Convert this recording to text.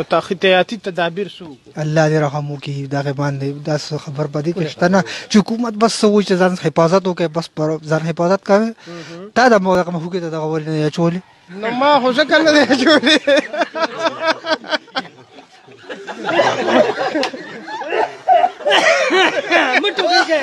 نو تاخیتیاتی تدابیر څه وکړو الله دې رحم وکړي دغه باندې دا څه خبر پدې کې شته نه چې حکومت بس څه وایي چې ځان حفاظت وکړي بس پر ځان حفاظت کوي تا د مو دغه مخکې ته دغه ولې نه چولې نو ما خو ځکه نه دی چولې مټو کې